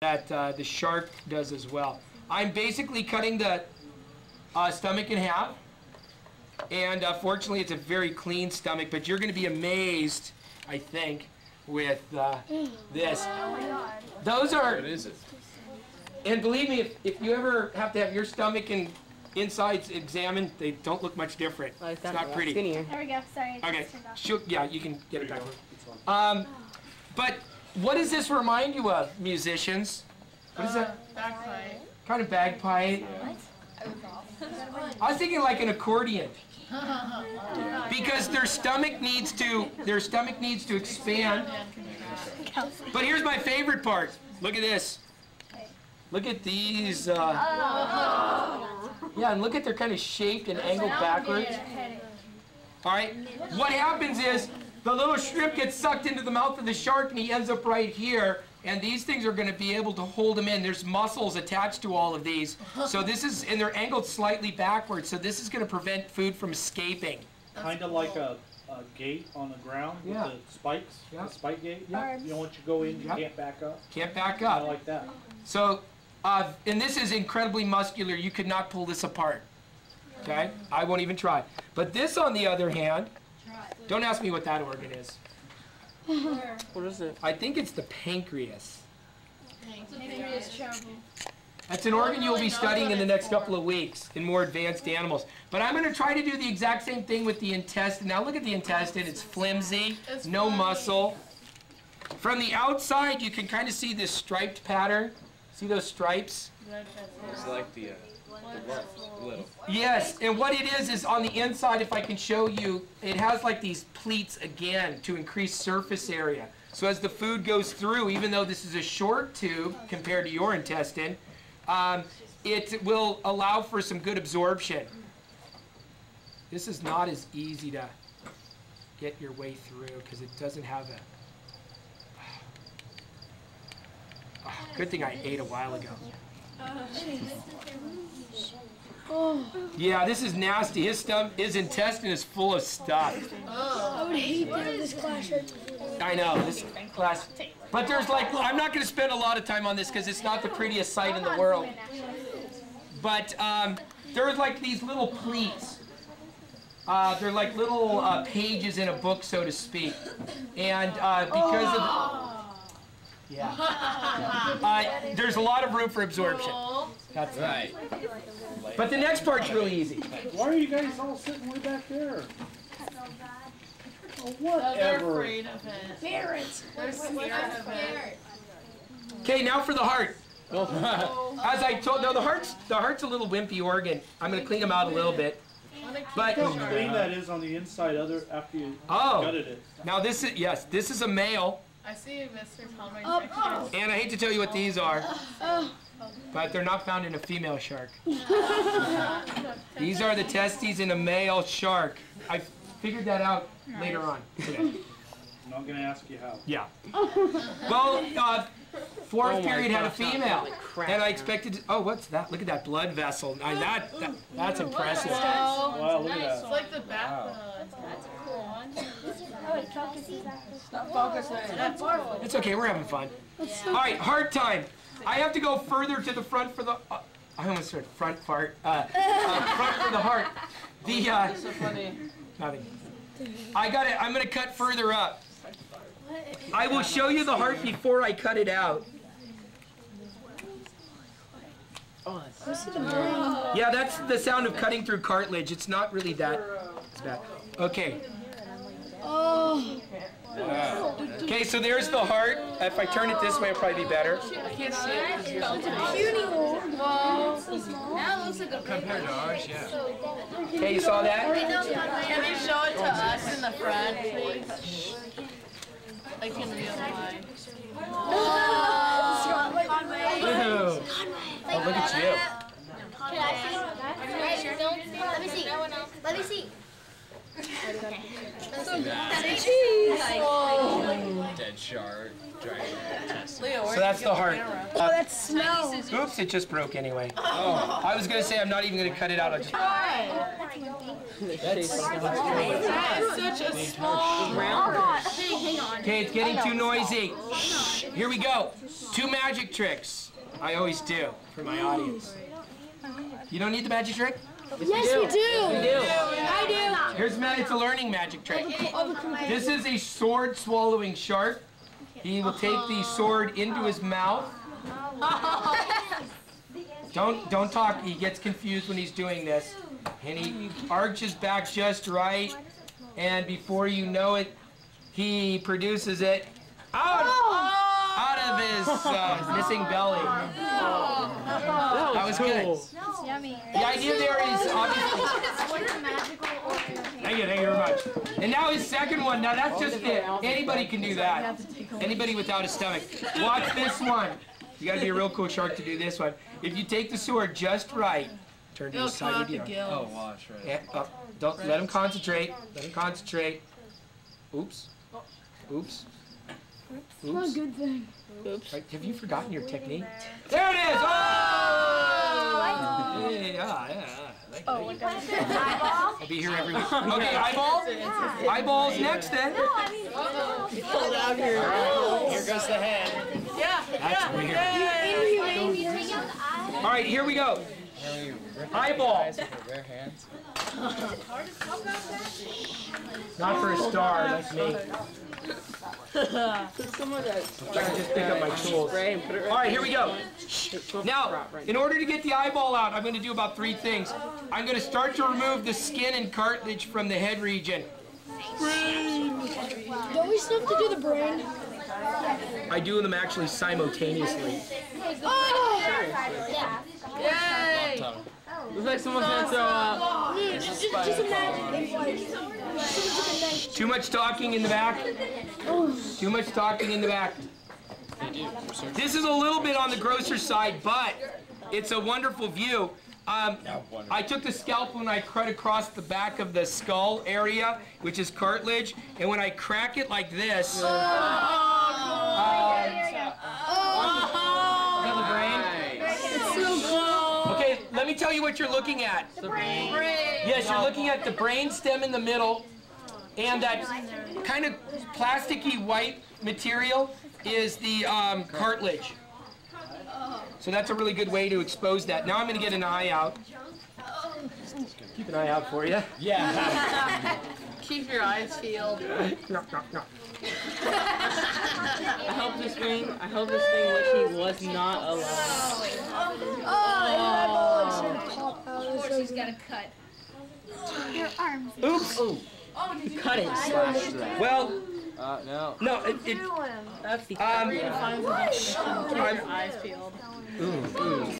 that uh, the shark does as well. I'm basically cutting the uh, stomach in half. And uh, fortunately, it's a very clean stomach, but you're going to be amazed, I think, with uh, this. Those are, What is it? and believe me, if, if you ever have to have your stomach and insides examined, they don't look much different. Oh, It's not pretty. Skinnier. There we go. Sorry. Okay, just turned yeah, you can get it back. Um, but what does this remind you of, musicians? What is that? Bagpipe. Kind of bagpipe? What? I was thinking like an accordion. Because their stomach needs to, their stomach needs to expand. But here's my favorite part. Look at this. Look at these. Uh, yeah, and look at they're kind of shaped and angled backwards. All right. What happens is the little shrimp gets sucked into the mouth of the shark and he ends up right here. And these things are going to be able to hold him in. There's muscles attached to all of these. So this is, and they're angled slightly backwards. So this is going to prevent food from escaping. Kind of like a, a gate on the ground with Yeah. the spikes, Yeah. the spike gate. Yeah. You know, once you go in, you Yeah. can't back up. Can't back I up. like that. So, uh, and this is incredibly muscular. You could not pull this apart. Okay? I won't even try. But this, on the other hand, don't ask me what that organ is. What is it? I think it's the pancreas. Pancreas. That's an organ you'll be studying in the next couple of weeks in more advanced animals. But I'm going to try to do the exact same thing with the intestine. Now look at the intestine. It's flimsy, It's no muscle. From the outside, you can kind of see this striped pattern. See those stripes? It's like the, uh, the little. Yes, and what it is is on the inside, if I can show you, it has like these pleats again to increase surface area. So as the food goes through, even though this is a short tube compared to your intestine, um, it will allow for some good absorption. This is not as easy to get your way through because it doesn't have a. Ah, good thing I ate a while ago. Yeah, this is nasty. His stomach, his intestine is full of stuff. I would hate to have this class right I know this class, but there's like I'm not going to spend a lot of time on this because it's not the prettiest sight in the world. But um, there's like these little pleats. Uh, they're like little uh, pages in a book, so to speak, and uh, because of yeah, uh, there's a lot of room for absorption. That's Right. But the next part's really easy. Why are you guys all sitting way back there? Oh, Oh, they're afraid of it. Parents. They're scared of it. Okay, now for the heart. Oh. As I told, no, the heart's the heart's a little wimpy organ. I'm gonna clean him out a little bit. But How clean that is on the inside other after you oh, gutted it. now this is yes, this is a male, I see Mr. Palmer Up, checking up. and I hate to tell you what these are, but they're not found in a female shark. These are the testes in a male shark. I figured that out later on today. I'm not gonna ask you how. Yeah. Well, uh, fourth Oh my period had a female, crap and I expected. To, oh, what's that? Look at that blood vessel. Now that, that that's impressive. Wow. Wow, look at It's like the back. That's a cool one. Wait, focus exactly. That's cool. It's okay, we're having fun. All right, hard time. I have to go further to the front for the. Uh, I almost said front part. Uh, uh, front for the heart. The uh, So funny. nothing. I got it. I'm gonna cut further up. I will show you the heart before I cut it out. Oh, Yeah, that's the sound of cutting through cartilage. It's not really that it's bad. Okay. Oh. Okay, so there's the heart. If I turn it this way, it'll probably be better. I can't see it. 'cause yours is- Puny one. Now it looks like a Compared to ours, yeah. Okay, you saw that? Can you show it to us in the front, please? Like in real life. Ooh. Oh, look at you. Can I see? Let me see. Let me see. Dead shark. Leo, So that's the heart. Oh, that's snow. Oops, it just broke anyway. Oh, I was gonna say I'm not even gonna cut it out. I'll just- That's such a small round. Okay, it's getting too noisy. Here we go. Two magic tricks. I always do for my audience. You don't need the magic trick? Yes, we do. We do. I do. Here's ma- it's a learning magic trick. This is a sword swallowing shark. He will take the sword into his mouth. Don't don't talk. He gets confused when he's doing this, and he arches back just right. And before you know it, he produces it out out of his uh, missing belly. That was good. Do. Yummy. The idea there is obviously. Thank you, thank you very much. And now his second one. Now that's just it. Anybody can do that. Anybody without a stomach. Watch this one. You gotta be a real cool shark to do this one. If you take the sword just right, turn to It'll the come side out of the the arm. Oh, watch, right. Yeah, up. Don't let him concentrate. Let him concentrate. Oops. Oops. Oops. good thing. Oops. Right, have you forgotten your technique? There it is! Oh! Yeah, yeah, yeah. Thank you, thank you. I'll be here every week. Okay, eyeballs? Eyeballs next then. No, I mean Pulled out here. Here goes the head. Yeah, That's yeah. weird. Yay. All right, here we go. Eyeball. With her bare hands. Not for a star, that's me. I can just pick up my tools. spray and put it All right, here we go. Now, in order to get the eyeball out, I'm going to do about three things. I'm going to start to remove the skin and cartilage from the head region. Brain! Don't we still have to do the brain? I do them actually simultaneously. Oh, Looks like someone's gonna throw up. Just, just imagine if like someone took a knife. Too much talking in the back. Too much talking in the back. This is a little bit on the grosser side, but it's a wonderful view. Um, I took the scalpel and I cut across the back of the skull area, which is cartilage, and when I crack it like this, uh, the brain. Okay, let me tell you what you're looking at. Yes, you're looking at the brain stem in the middle, and that kind of plasticky white material is the um, cartilage. So that's a really good way to expose that. Now I'm going to get an eye out. Keep an eye out for you. Yeah. Keep your eyes peeled. No, no, no. I hope this thing, I hope this thing what he was not allowed. Oh, and my ball is gonna pop out. It's so She's got a cut. Your arms. Oops. Cut it. Well, Uh, no. no, it, it, That's the um, Keep your eyes peeled. I'm,